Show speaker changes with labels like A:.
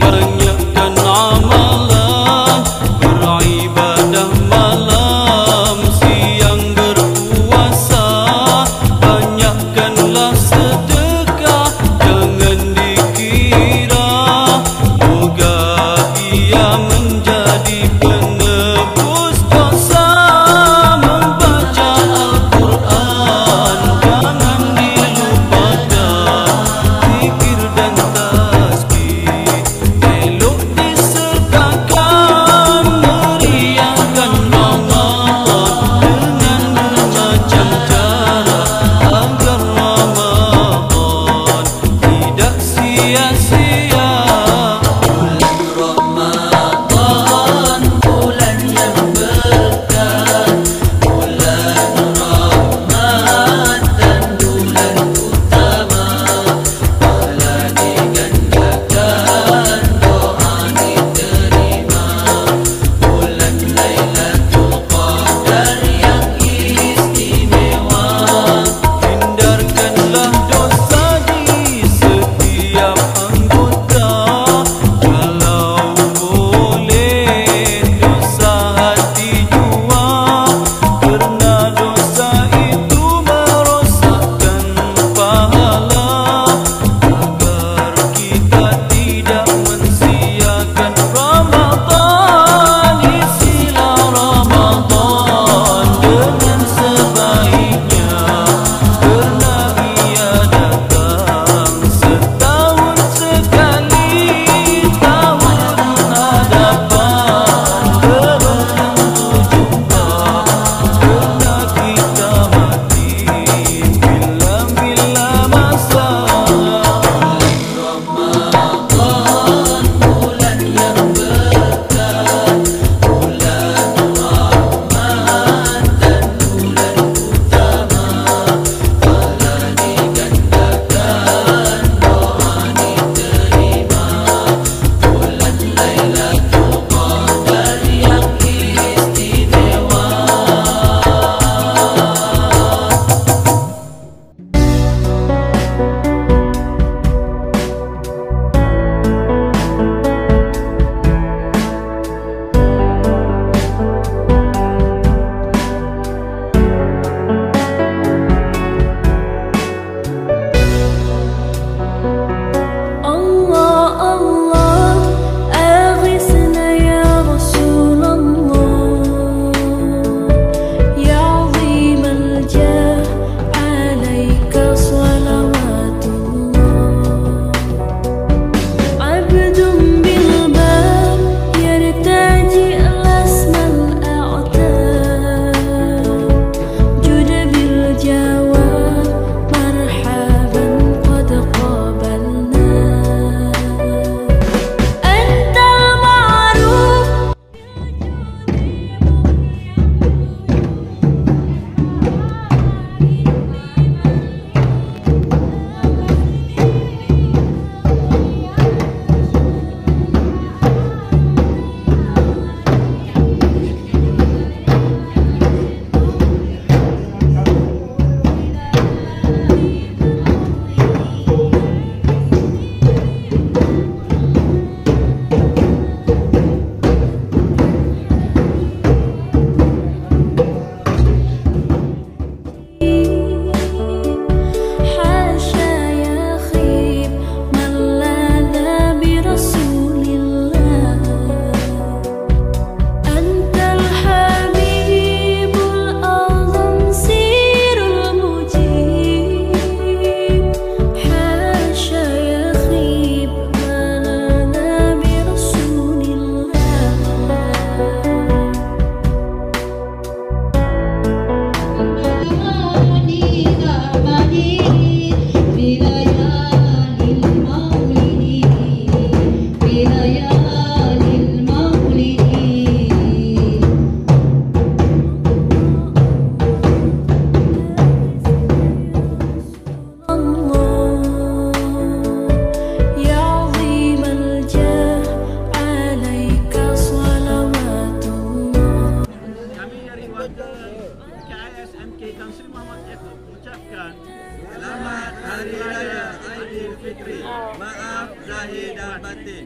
A: மறங்க 你安心。Keluarga KIS MK Tan Sri Muhammad Yaakob ucapkan
B: Selamat Hari Raya Aidilfitri. Maaf zahir dan batin.